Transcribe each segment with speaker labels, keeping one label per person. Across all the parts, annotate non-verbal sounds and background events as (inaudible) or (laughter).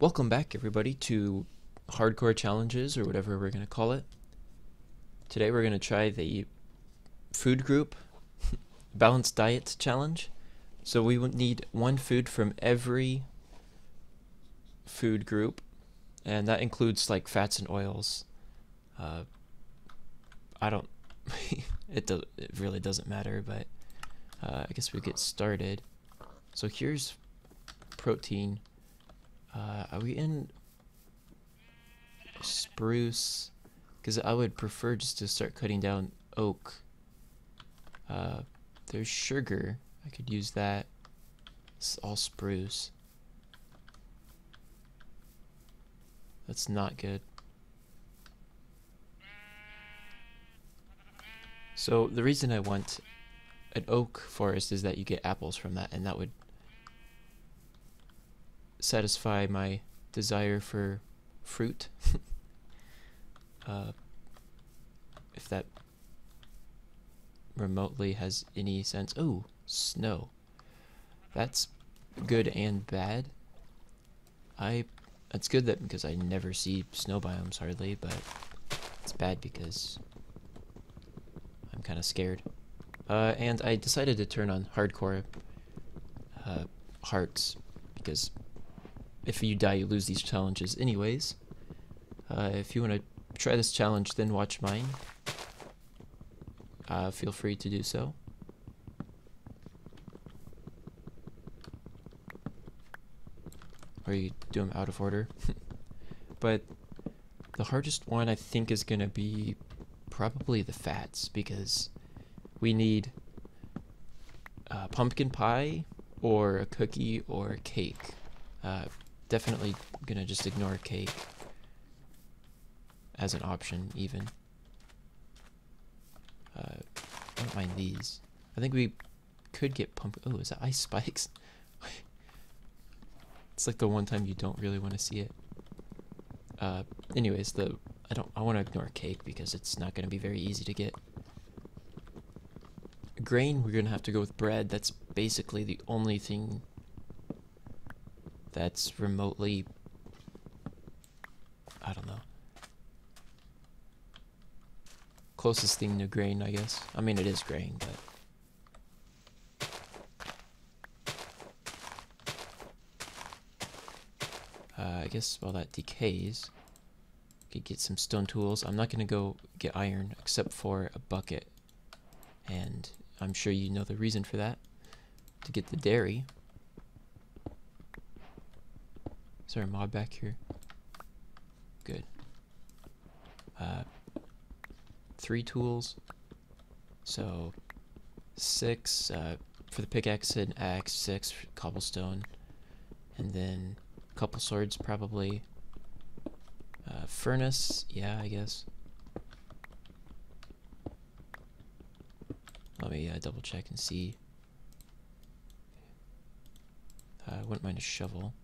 Speaker 1: Welcome back, everybody, to Hardcore Challenges, or whatever we're going to call it. Today we're going to try the food group (laughs) balanced diet challenge. So we will need one food from every food group, and that includes like fats and oils. Uh, I don't. (laughs) it do, It really doesn't matter, but uh, I guess we get started. So here's protein. Uh, are we in spruce? Because I would prefer just to start cutting down oak. Uh, there's sugar. I could use that. It's all spruce. That's not good. So the reason I want an oak forest is that you get apples from that, and that would satisfy my desire for fruit. (laughs) uh, if that remotely has any sense. Oh, snow. That's good and bad. I. It's good that because I never see snow biomes hardly, but it's bad because I'm kind of scared. Uh, and I decided to turn on hardcore uh, hearts because if you die, you lose these challenges anyways. Uh, if you want to try this challenge, then watch mine. Uh, feel free to do so. Or you do them out of order. (laughs) but the hardest one I think is going to be probably the fats because we need uh, pumpkin pie or a cookie or a cake. Uh, definitely gonna just ignore cake as an option even. Uh, I don't mind these. I think we could get pump. Oh, is that ice spikes? (laughs) it's like the one time you don't really want to see it. Uh, anyways, the I don't I want to ignore cake because it's not gonna be very easy to get. Grain, we're gonna have to go with bread. That's basically the only thing that's remotely I don't know. Closest thing to grain, I guess. I mean, it is grain, but. Uh, I guess while that decays, could get some stone tools. I'm not going to go get iron except for a bucket. And I'm sure you know the reason for that. To get the dairy. Is there a mob back here? Good. Uh, three tools. So, six uh, for the pickaxe and axe, six cobblestone, and then a couple swords probably. Uh, furnace, yeah, I guess. Let me uh, double check and see. Uh, I wouldn't mind a shovel.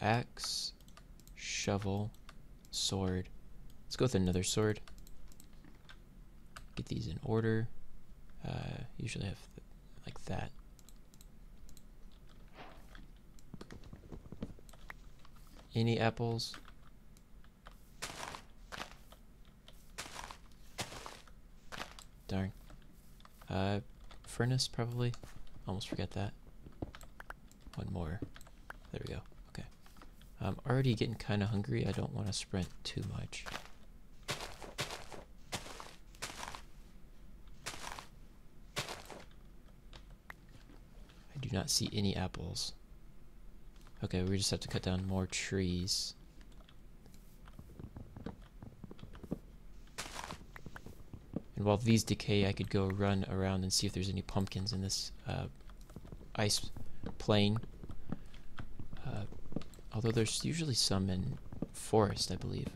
Speaker 1: Axe, shovel, sword. Let's go with another sword. Get these in order. Uh, usually have th like that. Any apples? Darn. Uh, furnace probably. Almost forget that. One more. There we go. I'm already getting kind of hungry. I don't want to sprint too much. I do not see any apples. Okay, we just have to cut down more trees. And while these decay, I could go run around and see if there's any pumpkins in this uh, ice plain. Although there's usually some in forest, I believe.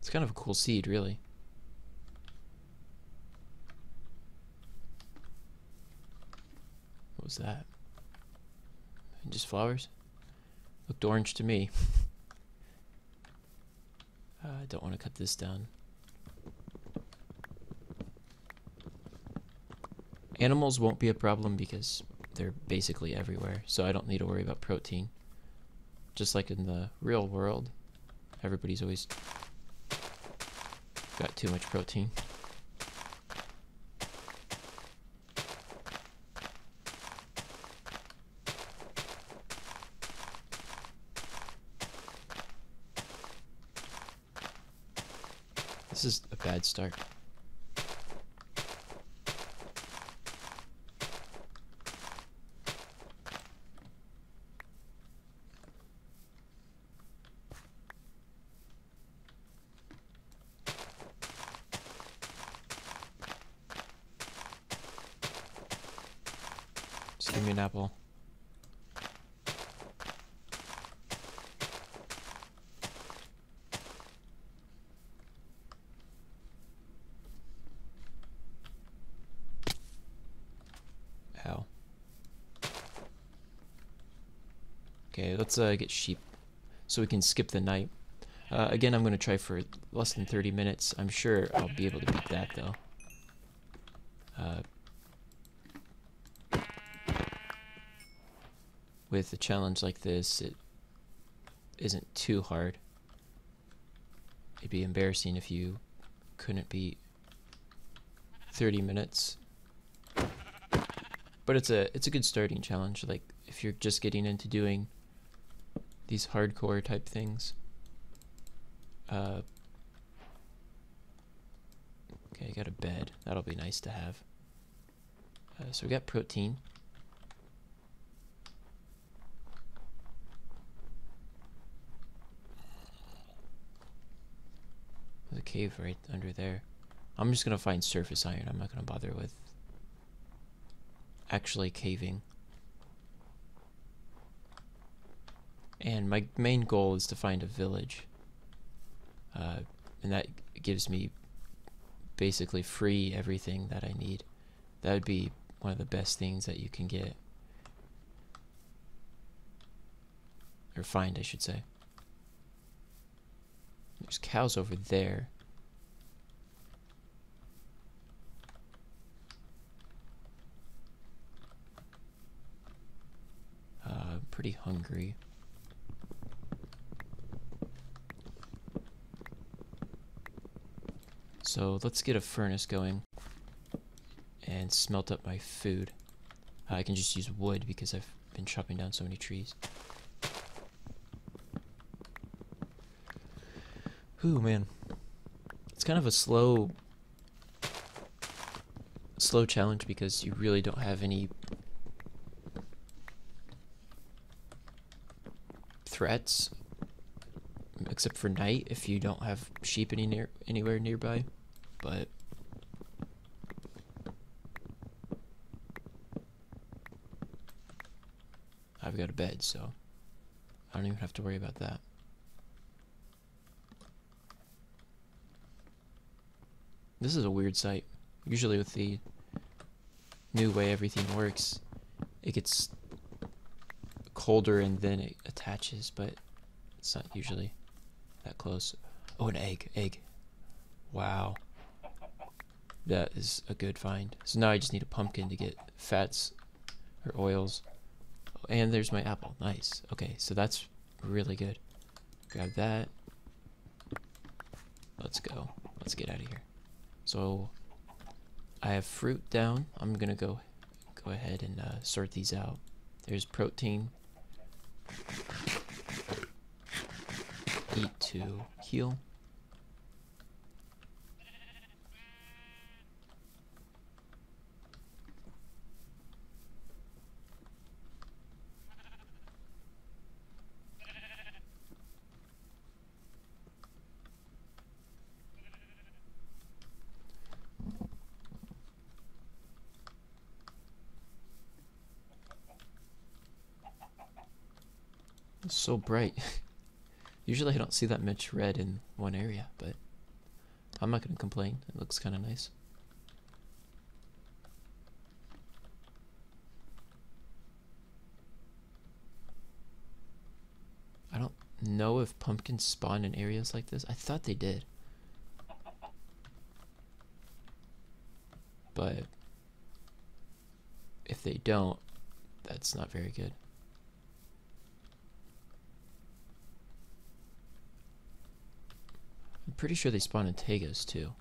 Speaker 1: It's kind of a cool seed, really. What was that? Just flowers? Looked orange to me. uh, I don't want to cut this down. Animals won't be a problem because they're basically everywhere, so I don't need to worry about protein. Just like in the real world, everybody's always got too much protein. This is a bad start. Just give me an apple. Ow. Okay, let's uh, get sheep so we can skip the night. Uh, again, I'm going to try for less than 30 minutes. I'm sure I'll be able to beat that, though. Uh, with a challenge like this, it isn't too hard. It'd be embarrassing if you couldn't beat 30 minutes. But it's a it's a good starting challenge. Like if you're just getting into doing these hardcore type things. Uh, okay, I got a bed. That'll be nice to have. Uh, so we got protein. There's a cave right under there. I'm just gonna find surface iron. I'm not gonna bother with actually caving. And my main goal is to find a village. Uh, and that gives me basically free everything that I need. That would be one of the best things that you can get. Or find, I should say. There's cows over there. Uh, pretty hungry. So let's get a furnace going and smelt up my food. I can just use wood because I've been chopping down so many trees. Ooh, man. It's kind of a slow slow challenge because you really don't have any threats except for night if you don't have sheep any near anywhere nearby but I've got a bed so I don't even have to worry about that This is a weird sight. Usually with the new way everything works, it gets colder and then it attaches, but it's not usually that close. Oh, an egg, egg. Wow. That is a good find. So now I just need a pumpkin to get fats or oils. And there's my apple. Nice. Okay, so that's really good. Grab that. Let's go. Let's get out of here. So I have fruit down. I'm gonna go go ahead and uh, sort these out. There's protein. Eat to heal. It's so bright. (laughs) Usually I don't see that much red in one area, but I'm not going to complain. It looks kind of nice. I don't know if pumpkins spawn in areas like this. I thought they did. But if they don't, that's not very good. Pretty sure they spawn in taigas too.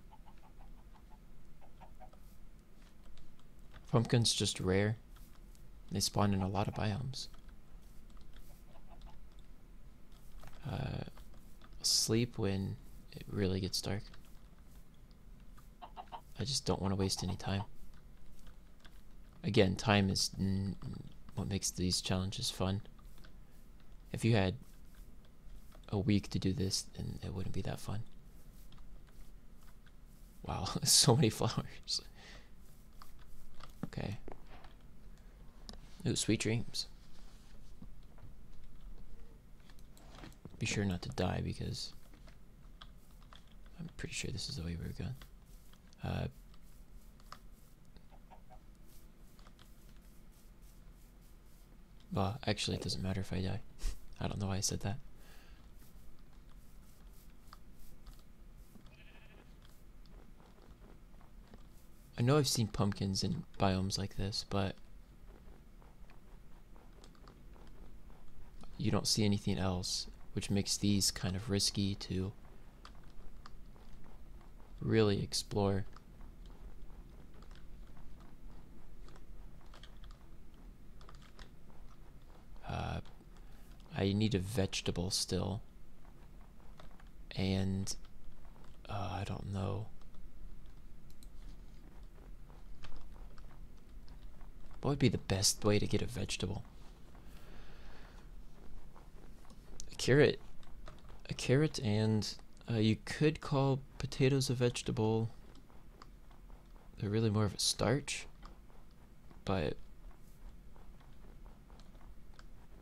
Speaker 1: Pumpkins just rare. They spawn in a lot of biomes. Uh, sleep when it really gets dark. I just don't want to waste any time. Again, time is what makes these challenges fun. If you had a week to do this, then it wouldn't be that fun. Wow, (laughs) so many flowers. Okay. Ooh, sweet dreams. Be sure not to die because I'm pretty sure this is the way we are going. Uh, well, actually, it doesn't matter if I die. (laughs) I don't know why I said that. Know I've seen pumpkins in biomes like this, but you don't see anything else, which makes these kind of risky to really explore. Uh, I need a vegetable still. And uh, I don't know. What would be the best way to get a vegetable? A carrot. A carrot and uh, you could call potatoes a vegetable. They're really more of a starch. But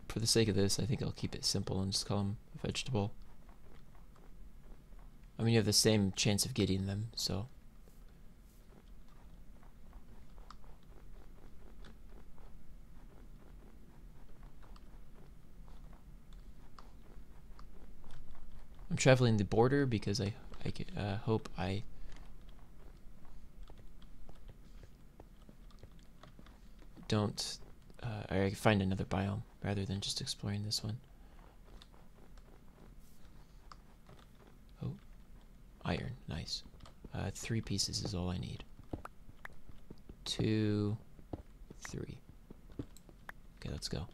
Speaker 1: for the sake of this, I think I'll keep it simple and just call them a vegetable. I mean, you have the same chance of getting them, so... I'm traveling the border because I, I uh, hope I don't uh, I find another biome rather than just exploring this one. Oh, iron, nice. Uh, three pieces is all I need. Two, three. Okay, let's go.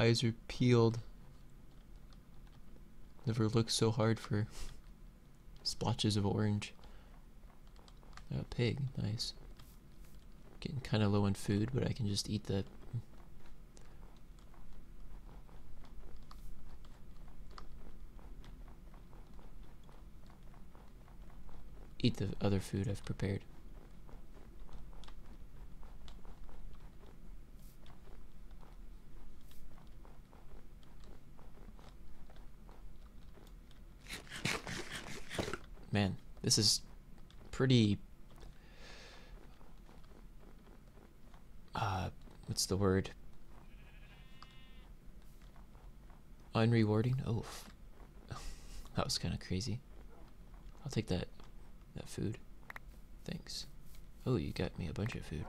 Speaker 1: Eyes are peeled. Never looked so hard for splotches of orange. A pig, nice. Getting kind of low on food, but I can just eat the. Eat the other food I've prepared. man, this is pretty. Uh, what's the word? Unrewarding. Oh, (laughs) that was kind of crazy. I'll take that, that food. Thanks. Oh, you got me a bunch of food.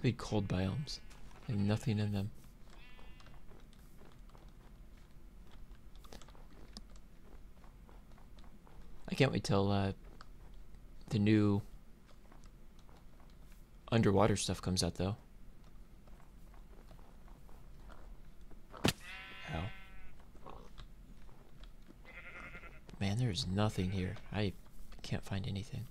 Speaker 1: Stupid cold biomes. Have nothing in them. I can't wait till uh, the new underwater stuff comes out, though. Ow. Man, there's nothing here. I can't find anything.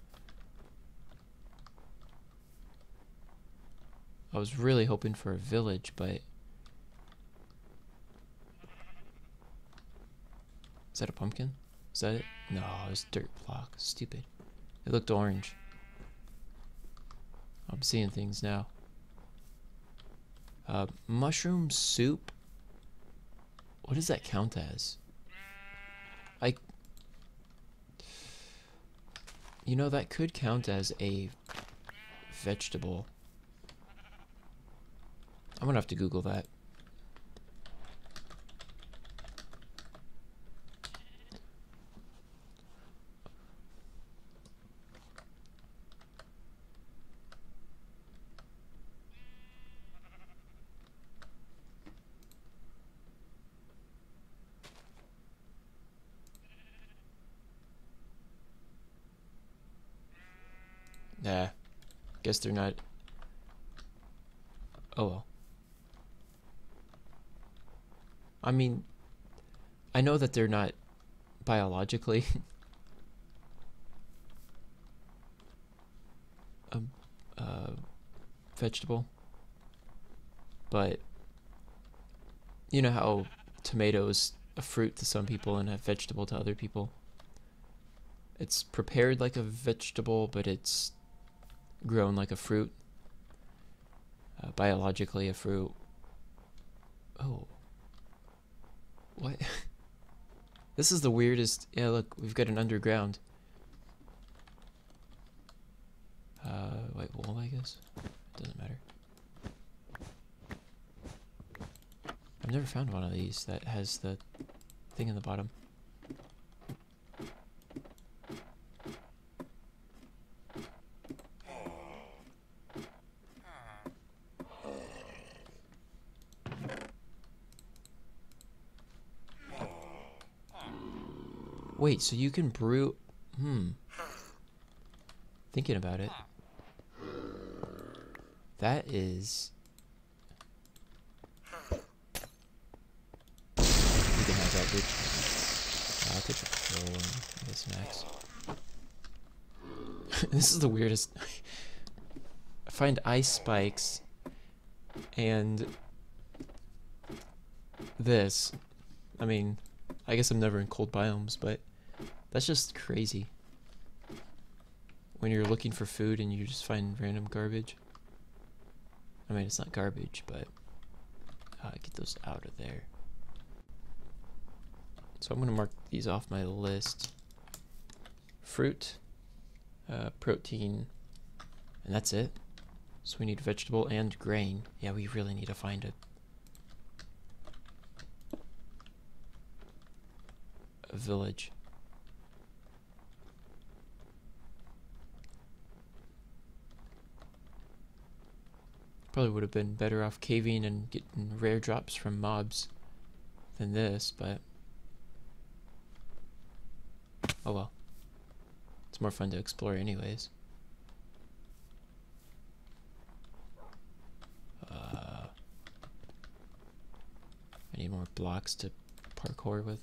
Speaker 1: I was really hoping for a village, but... Is that a pumpkin? Is that it? No, it's dirt block. Stupid. It looked orange. I'm seeing things now. Uh, mushroom soup? What does that count as? I... You know, that could count as a vegetable. I'm gonna have to Google that. Nah. Guess they're not. Oh well. I mean, I know that they're not biologically a, (laughs) a vegetable, but you know how tomatoes a fruit to some people and a vegetable to other people. It's prepared like a vegetable, but it's grown like a fruit. Uh, biologically, a fruit. Oh. What? (laughs) this is the weirdest. Yeah, look, we've got an underground. Uh, white wall, I guess. It doesn't matter. I've never found one of these that has the thing in the bottom. Wait, so you can brew... Hmm. Thinking about it. That is... You can have that, I'll take the and snacks. this is the weirdest... I (laughs) find ice spikes and this. I mean, I guess I'm never in cold biomes, but that's just crazy. When you're looking for food and you just find random garbage. I mean, it's not garbage, but uh, get those out of there. So I'm going to mark these off my list. Fruit, uh, protein, and that's it. So we need vegetable and grain. Yeah, we really need to find a, a village. Probably would have been better off caving and getting rare drops from mobs than this, but... Oh well. It's more fun to explore anyways. Uh, I need more blocks to parkour with.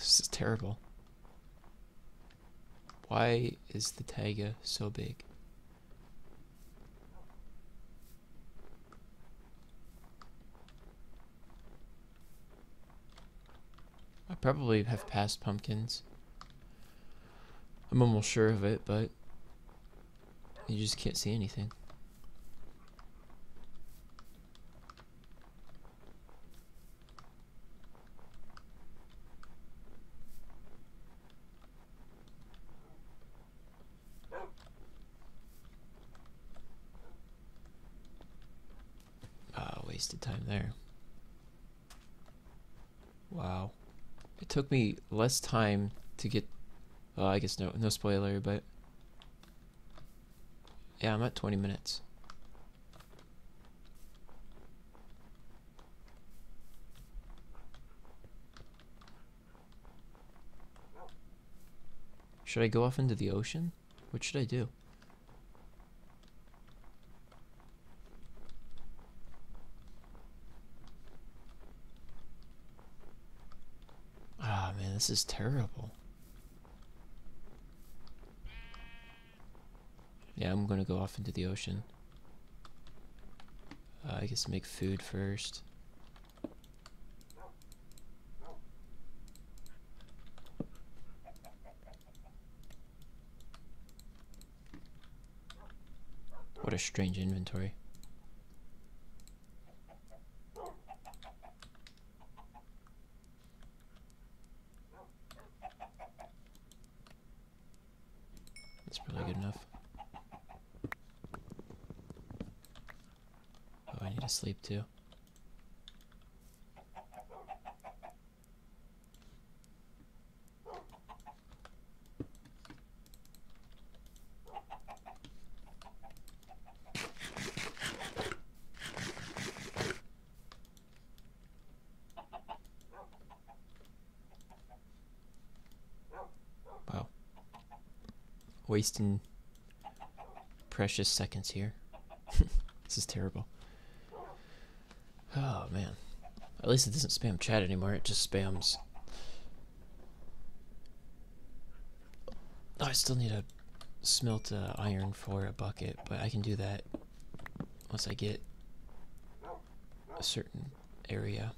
Speaker 1: This is terrible. Why is the taiga so big? I probably have passed pumpkins. I'm almost sure of it, but you just can't see anything. wasted time there. Wow. It took me less time to get... Well, I guess no, no spoiler, but... Yeah, I'm at 20 minutes. Should I go off into the ocean? What should I do? Ah, man, this is terrible. Yeah, I'm gonna go off into the ocean. Uh, I guess make food first. What a strange inventory. That's probably good enough. Oh, I need to sleep too. Wow. Wasting precious seconds here. (laughs) this is terrible. Man. At least it doesn't spam chat anymore, it just spams. Oh, I still need to smelt uh, iron for a bucket, but I can do that once I get a certain area.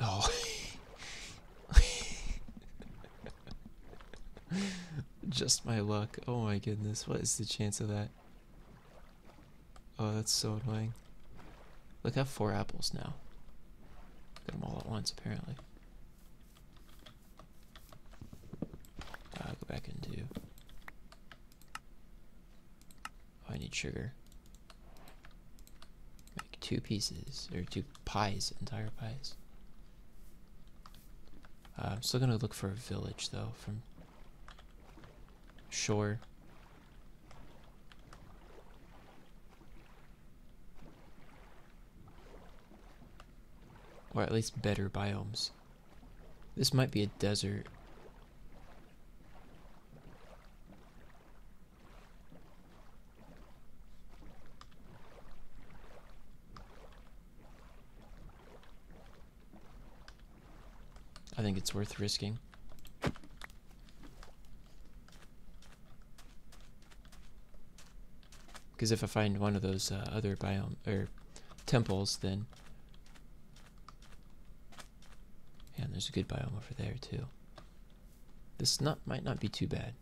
Speaker 1: Oh. (laughs) Just my luck. Oh my goodness, what is the chance of that? Oh, that's so annoying. Look, I have four apples now. Got them all at once, apparently. Uh, go back into. Oh, I need sugar. Make two pieces, or two pies, entire pies. Uh, I'm still gonna look for a village though from shore. Or at least better biomes. This might be a desert. I think it's worth risking. Because if I find one of those uh, other biome or temples, then yeah, there's a good biome over there too. This not might not be too bad.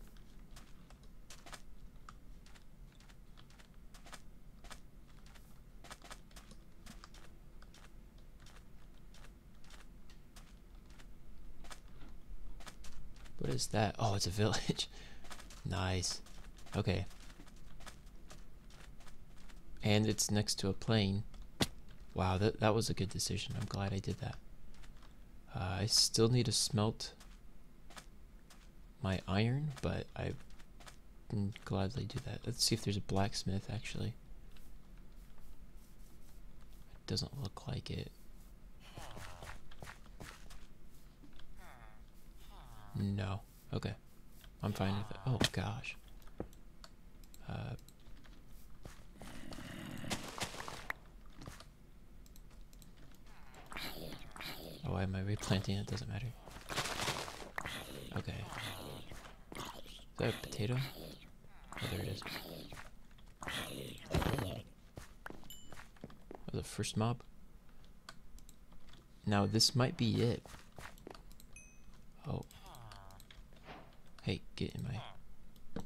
Speaker 1: What is that? Oh, it's a village. (laughs) nice. Okay. And it's next to a plain. Wow, that, that was a good decision. I'm glad I did that. Uh, I still need to smelt my iron, but I can gladly do that. Let's see if there's a blacksmith, actually. It doesn't look like it. No. Okay. I'm fine with it. Oh, gosh. Uh, oh, why am I replanting it? Doesn't matter. Okay. Is that a potato? Oh, there it is. Oh, the first mob. Now, this might be it. Oh. Hey, get in my... I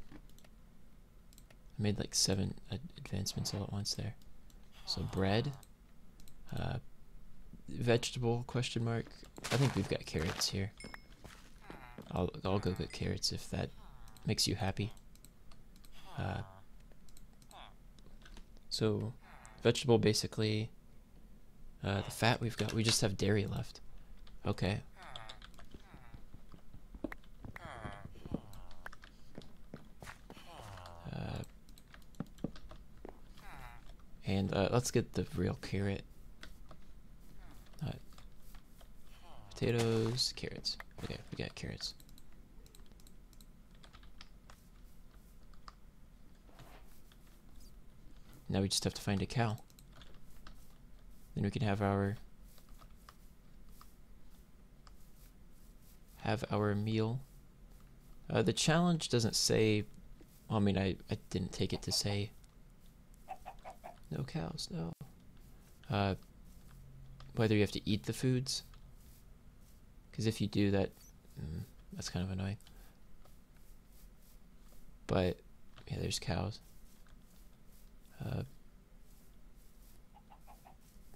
Speaker 1: made like seven ad advancements all at once there. So bread, uh, vegetable question mark. I think we've got carrots here. I'll I'll go get carrots if that makes you happy. Uh, so vegetable basically. Uh, the fat we've got. We just have dairy left. Okay. Uh, and uh, let's get the real carrot. Uh, Potatoes, carrots. Okay, we got carrots. Now we just have to find a cow. Then we can have our have our meal. Uh, the challenge doesn't say. Well, I mean, I I didn't take it to say. No cows, no. Uh, whether you have to eat the foods. Because if you do that, mm, that's kind of annoying. But yeah, there's cows. Uh,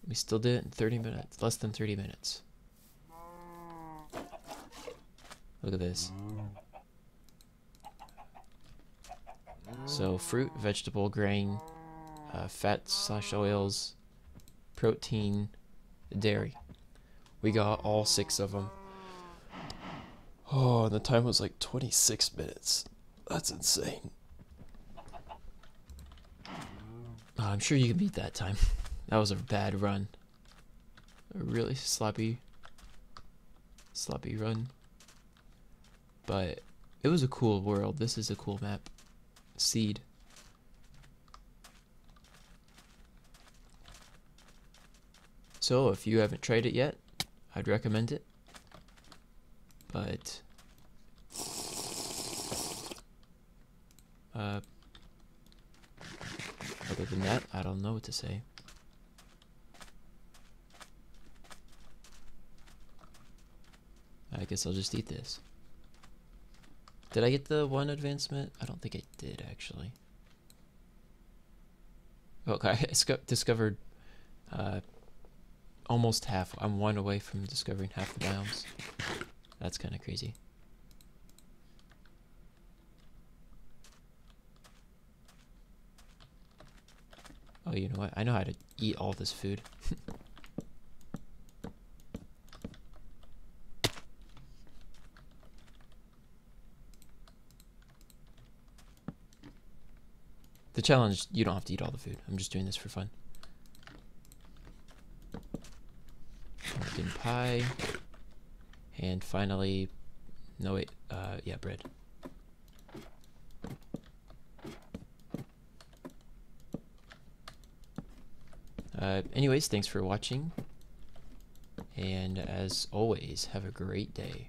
Speaker 1: we still did it in 30 minutes, less than 30 minutes. Look at this. So fruit, vegetable, grain, uh, fats slash oils, protein, dairy. We got all six of them. Oh, and the time was like 26 minutes. That's insane. Oh, I'm sure you can beat that time. That was a bad run. A really sloppy, sloppy run. But it was a cool world. This is a cool map. Seed. So if you haven't tried it yet, I'd recommend it. But uh, other than that, I don't know what to say. I guess I'll just eat this. Did I get the one advancement? I don't think I did, actually. Okay, (laughs) I discovered uh, almost half. I'm one away from discovering half the biomes. That's kind of crazy. Oh, you know what? I know how to eat all this food. (laughs) The challenge, you don't have to eat all the food. I'm just doing this for fun. Pumpkin pie. And finally, no wait, uh, yeah, bread. Uh, anyways, thanks for watching. And as always, have a great day.